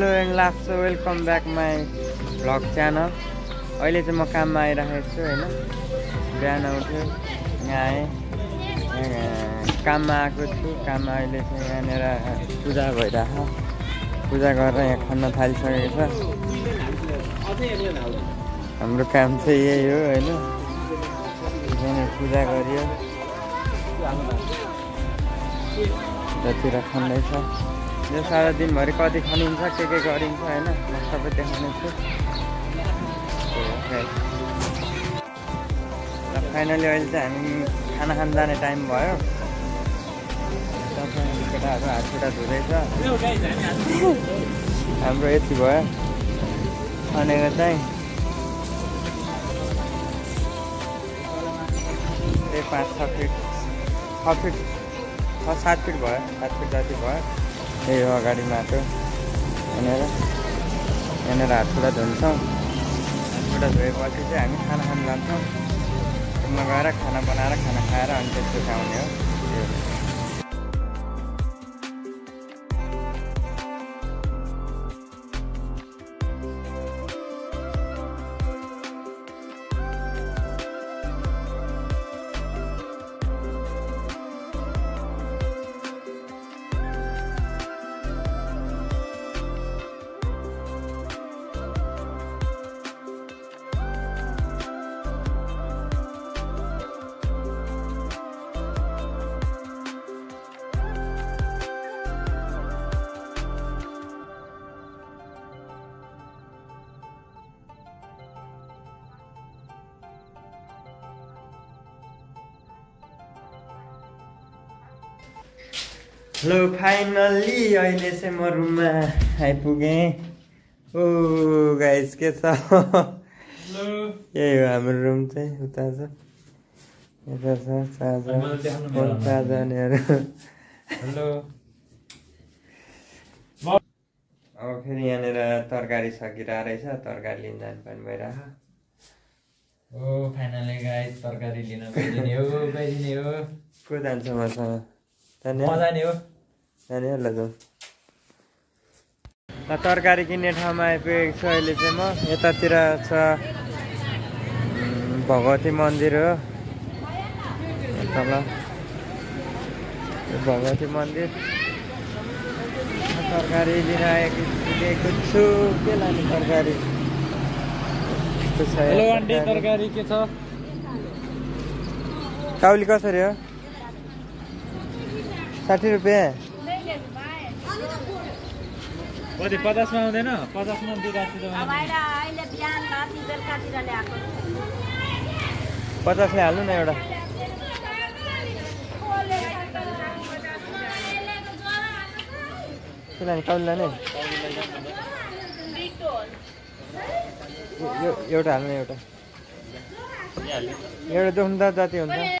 Hello and last welcome back my vlog channel अहिले चाहिँ म काममा आइराखेको छु होइन? बिहान उठ्यो यहाँ आएँ काममा आएको छु काममा अहिले चाहिँ यहाँनिर पूजा भइरहेको पूजा गरेर यहाँ खन्न थालिसकेको छ। हाम्रो काम चाहिँ यही हो होइन? यहाँनिर पूजा गरियो। जतिर खन्दैछ यो सारा दिनभरि कति खनिन्छ के के गरिन्छ होइन? म सबै देखाउने छु। र फाइनली अहिले चाहिँ हामी खाना खान जाने टाइम भयो। केटाहरू हातखुट्टा धुँदैछ। हाम्रो यति भयो। भनेको चाहिँ त्यही पाँच छ फिट छ फिट छ सात फिट भयो सात फिट जति भयो। त्यही हो अगाडि माटो यहाँनिर यहाँनिर हातखुट्टा धुन्छौँ हातखुट्टा धोएपछि चाहिँ हामी खाना खान जान्छौँ रुममा गएर खाना बनाएर खाना खाएर अनि त्यसपछि आउने हो त्यो हो। हेलो फाइनल्ली अहिले चाहिँ म रुममा आइपुगेँ। ओ गाइस के छ? यही हो हाम्रो रुम चाहिँ उता छ। यता छ चार्जर फोन चार्जरहरू हेलो अब फेरि यहाँनिर तरकारी सकिरहेको रहेछ तरकारी लिन जानुपर्ने भइरहेको ओ फाइनली गाई तरकारी लिन गइदिने हो गइदिने हो। को जान्छ मसँग? जाने म जाने हो। जाने ल जाउँ ल तरकारी किन्ने ठाउँमा आइपुगेको छु अहिले चाहिँ म। यतातिर छ भगवती मन्दिर हो। तल भगवती मन्दिर। तरकारी लिन आएको छु। के लाने तरकारी। तरकारी के छ? काउली कसरी हो? साठी रुपियाँ. कति पचासमा आउँदैन? पचासमा पचासले हाल्नु न एउटा। यो- एउटा हाल्नु एउटा। एउटा दुख्नु त जति हुन्छ।